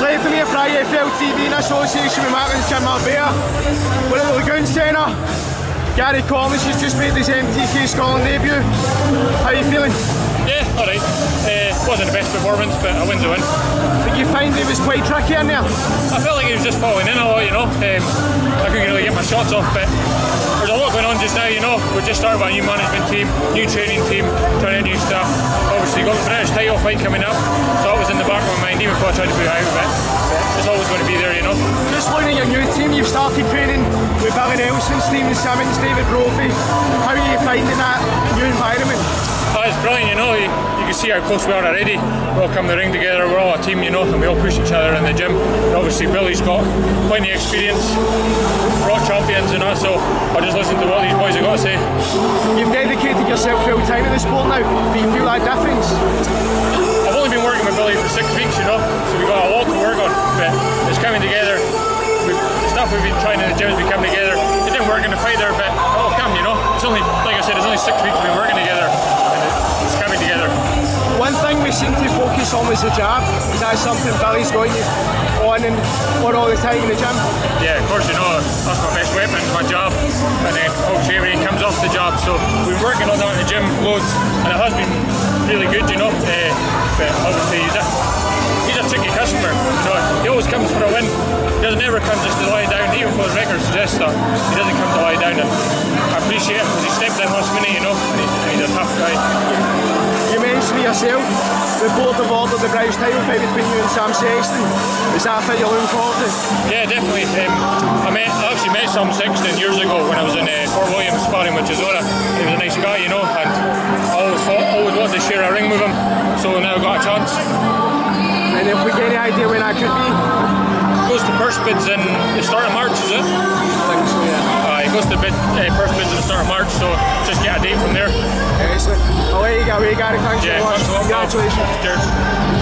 Latham here for IFL TV in association Gym Marbella. We're at the Lagoon Centre. Gary Cornish has just made his MTK Scotland debut. How are you feeling? Yeah, alright. Uh, wasn't the best performance, but a win's a win. Did you find it was quite tricky in there? I felt like he was just falling in a lot, you know. Um, I couldn't really get my shots off, but there's a lot going on just now, you know. We've just started with a new management team, new training team, fight coming up, so that was in the back of my mind, even before I tried to put it out of it. It's always going to be there, you know. Just looking at your new team, you've started training with Billy Nelson, Stephen Simmons, David Brophy. How are you finding that new environment? Oh, it's brilliant, you know. You, you can see how close we are already. We all come to the ring together, we're all a team, you know, and we all push each other in the gym. And obviously, Billy's got plenty of experience, rock champions and that, so I just listen to what these boys have got to say. You've dedicated yourself full time in the sport now. Do you feel that difference? Coming together. We've, the stuff we've been trying in the gym has been coming together. It didn't work in the fight there, but it'll come, you know. It's only, like I said, it's only six weeks we've been working together, and it's coming together. One thing we seem to focus on is the jab. Is that something Billy's you on and on all the time in the gym? Yeah, of course, you know, that's my best weapon, my jab. And then obviously everything comes off the jab. So we've been working on that in the gym loads, and it has been really good, you know. Uh, but obviously, he's a, He doesn't come just to lie down, even for his record suggests that. He doesn't come to lie down, and I appreciate it because he stepped in last minute, you know, and, he, he's a tough guy. You mentioned yourself, the board have ordered the British title fight between you and Sam Sexton. Is that a fight you're looking forward to? Yeah, definitely. Um, I met, I actually met Sam Sexton years ago when I was in uh, Fort Williams sparring with Chisora. He was a nice guy, you know, and I always thought, always wanted to share a ring with him. So now I got a chance. And if we get any idea when I could be? Bids in the start of March, is it? I think so, yeah. Uh, it goes to bid, uh, first bids in the start of March, so just get a date from there. Excellent. Let you go away, Gary. Thanks Yeah, so much. thanks a lot. Congratulations. Cheers.